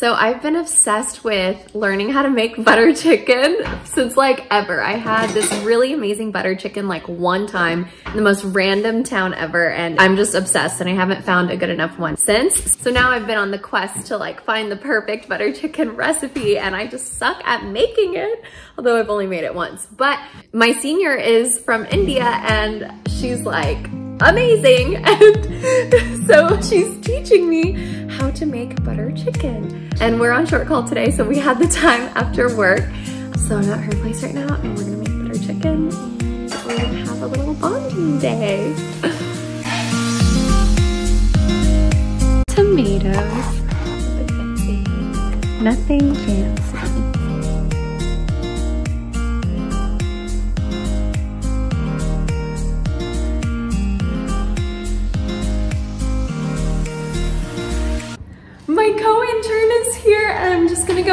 So I've been obsessed with learning how to make butter chicken since like ever. I had this really amazing butter chicken like one time in the most random town ever and I'm just obsessed and I haven't found a good enough one since. So now I've been on the quest to like find the perfect butter chicken recipe and I just suck at making it, although I've only made it once. But my senior is from India and she's like, amazing. And so she's teaching me how to make butter chicken. And we're on short call today, so we had the time after work. So I'm at her place right now and we're gonna make butter chicken. And we're gonna have a little bonding day. Tomatoes. Nothing fancy.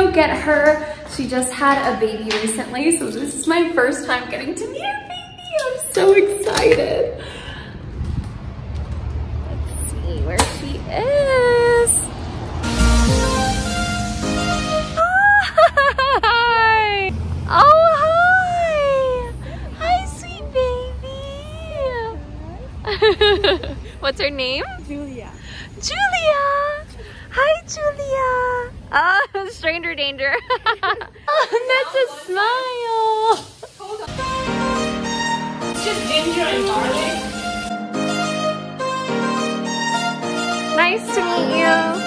Go get her. She just had a baby recently, so this is my first time getting to meet her baby. I'm so excited. Let's see where she is. Oh, hi! Oh, hi! Hi, sweet baby. What's her name? Julia. Julia! Hi, Julia! Oh, stranger danger. oh, that's a smile. Just ginger and garlic. Nice to meet you.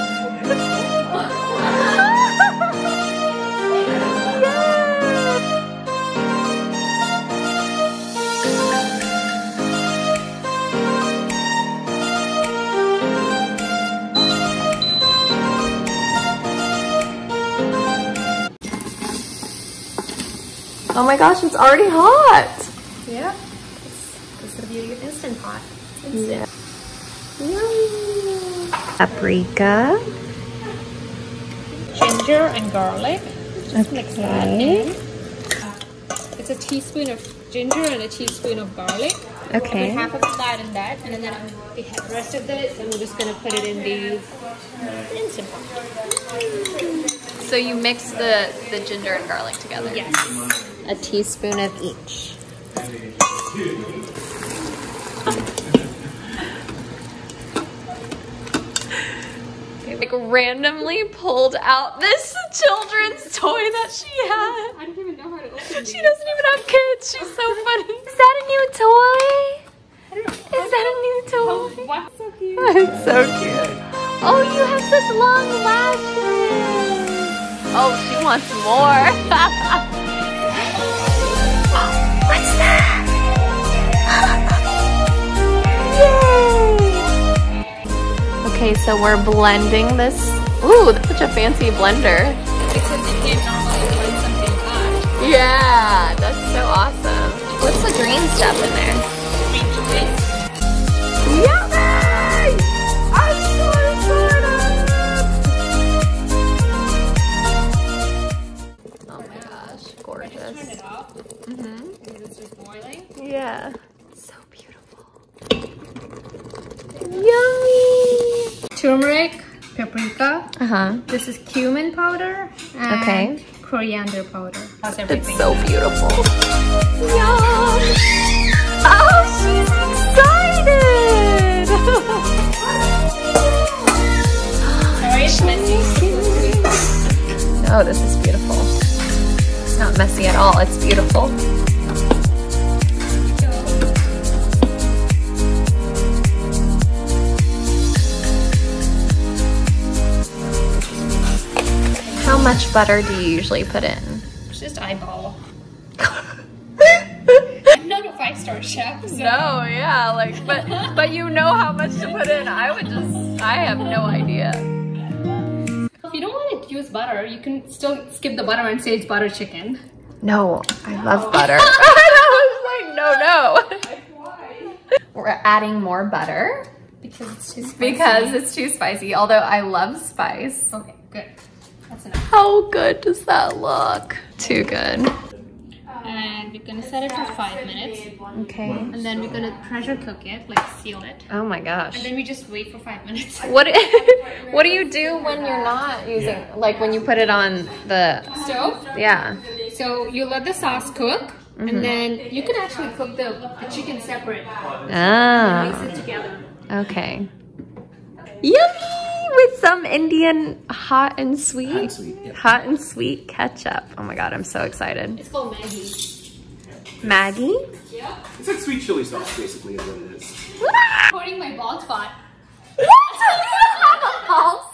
Oh my gosh, it's already hot. Yeah. This is the beauty of Instant Pot. Yeah. Paprika. Ginger and garlic. Just mix that in. Uh, it's a teaspoon of ginger and a teaspoon of garlic. Put Okay. half of that in that, and then the rest of this, and we're just gonna put it in the Instant Pot. So you mix the, the ginger and garlic together? Yes. A teaspoon of each. Like randomly pulled out this children's toy that she had. I don't even know how to open She doesn't even have kids. She's so funny. Is that a new toy? Is that a new toy? Oh, wow, so cute. It's so cute. Oh, you have such long lashes. Oh, she wants more. so we're blending this. Ooh, that's such a fancy blender. Yeah, that's so awesome. What's the green stuff in there? Uh-huh. This is cumin powder. And Okay. Coriander powder. That's It's so beautiful. Yum! Oh, she's excited! Sorry, it's messy. Oh, this is beautiful. It's not messy at all. It's beautiful. Much butter do you usually put in? It's just eyeball. I'm not a five-star chef, so No, yeah, like, but but you know how much to put in. I would just, I have no idea. if you don't want to use butter, you can still skip the butter and say it's butter chicken. No, I love oh. butter. I was like, no, no. We're adding more butter Because it's too spicy. because it's too spicy. Although I love spice. Okay, good. How good does that look? Too good. and we're gonna set it for five minutes. Okay. And then we're gonna pressure cook it, like seal it. Oh my gosh. And then we just wait for five minutes. What what do you do when you're not using like when you put it on the Stove. yeah. So you let the sauce cook, and then you can actually cook the, the chicken separate. Ah. Mix it together. Okay. Yummy some Indian hot and sweet. Hot and sweet, yeah. Hot and sweet ketchup. Oh my god, I'm so excited. It's called Maggi. Maggi? Yeah. It's like sweet chili sauce, basically, is what it is. Recording my bald spot. Is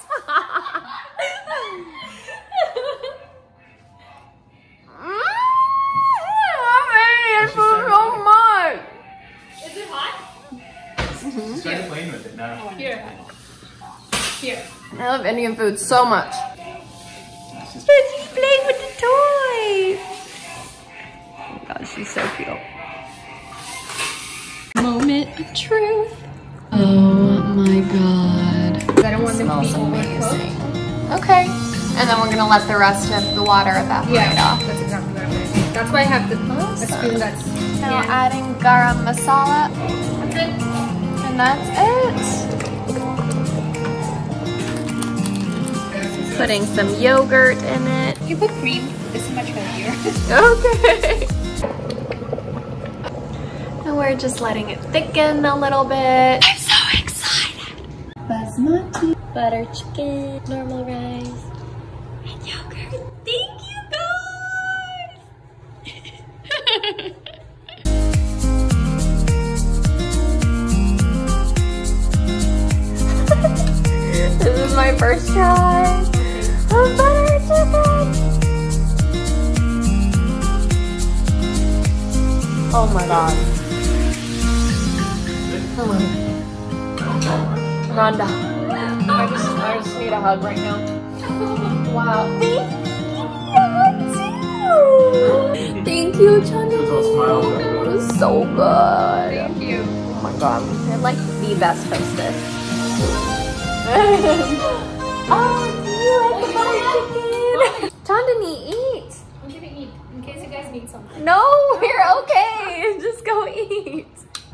love Indian food so much. She's playing with the toy. Oh my god, she's so cute. Moment of truth. Oh my god. I don't want them to be Smells overcooked. amazing. Okay. And then we're gonna let the rest of the water evaporate Yeah, off. that's exactly what I'm gonna do. That's why I have the Awesome. spoon that's Now yeah. adding garam masala, That's it. and that's it. Putting some yogurt in it. You put cream. It's much healthier. Okay. And we're just letting it thicken a little bit. I'm so excited. Basmati, butter chicken, normal rice, and yogurt. Thank you guys. this is my first try of butter chicken. Oh my god. Rhonda. I just I just need a hug right now. Wow. Thank you. Thank you, Chani. It was so good. Thank you. Oh my god. You're like the best hostess. oh, Chandani, eat. I'm gonna eat in case you guys need something. No, we're okay. Just go eat.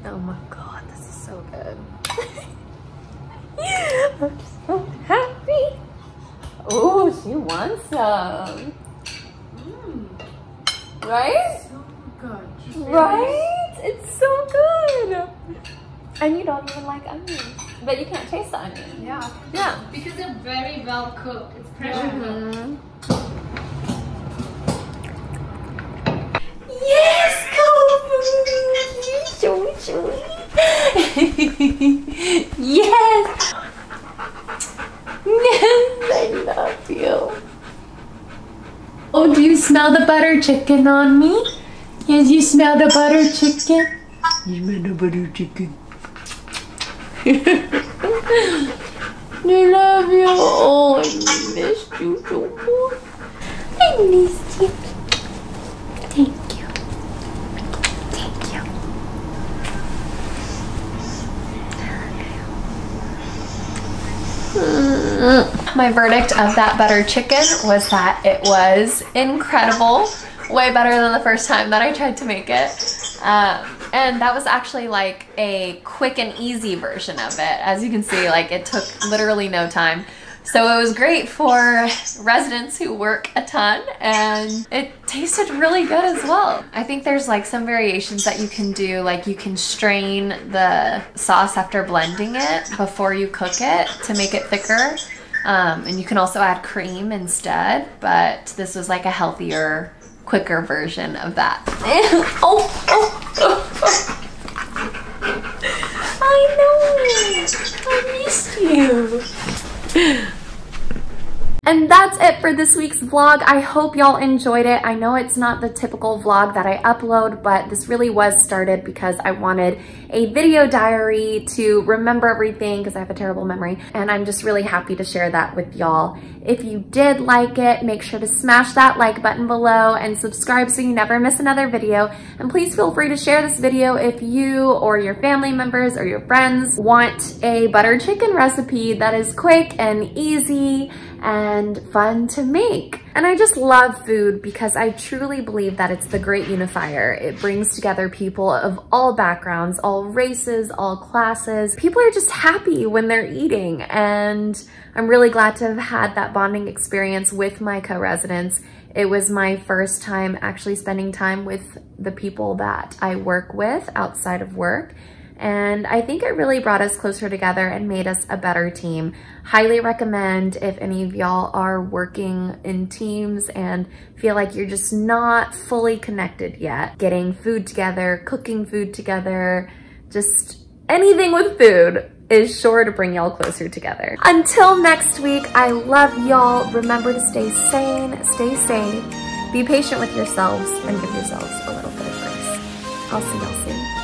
Oh my god, this is so good. I'm so happy. Oh, she wants some. Right? Right? It's so good. And you don't even like onions. But you can't taste the onion. Yeah. Yeah. Because they're very well cooked. It's pressure cooked. Mhm. Yes, so sweet. yes. Yes, I love you. Oh, do you smell the butter chicken on me? Yes, you smell the butter chicken. You smell the butter chicken. I love you. Oh, I missed you so much. I missed you. Thank you. Thank you. Mm. My verdict of that butter chicken was that it was incredible. Way better than the first time that I tried to make it. Um, and that was actually like a quick and easy version of it. As you can see, like it took literally no time. So it was great for residents who work a ton and it tasted really good as well. I think there's like some variations that you can do, like you can strain the sauce after blending it before you cook it to make it thicker. Um, and you can also add cream instead, but this was like a healthier, quicker version of that. oh, oh, oh, oh. I know. I missed you. And that's it for this week's vlog. I hope y'all enjoyed it. I know it's not the typical vlog that I upload, but this really was started because I wanted a video diary to remember everything because I have a terrible memory. And I'm just really happy to share that with y'all. If you did like it, make sure to smash that like button below and subscribe so you never miss another video. And please feel free to share this video if you or your family members or your friends want a butter chicken recipe that is quick and easy and fun to make. And I just love food because I truly believe that it's the great unifier. It brings together people of all backgrounds, all races, all classes. People are just happy when they're eating and I'm really glad to have had that bonding experience with my co-residents. It was my first time actually spending time with the people that I work with outside of work and I think it really brought us closer together and made us a better team. Highly recommend if any of y'all are working in teams and feel like you're just not fully connected yet, getting food together, cooking food together, just anything with food is sure to bring y'all closer together. Until next week, I love y'all. Remember to stay sane, stay safe, be patient with yourselves, and give yourselves a little bit of grace. I'll see y'all soon.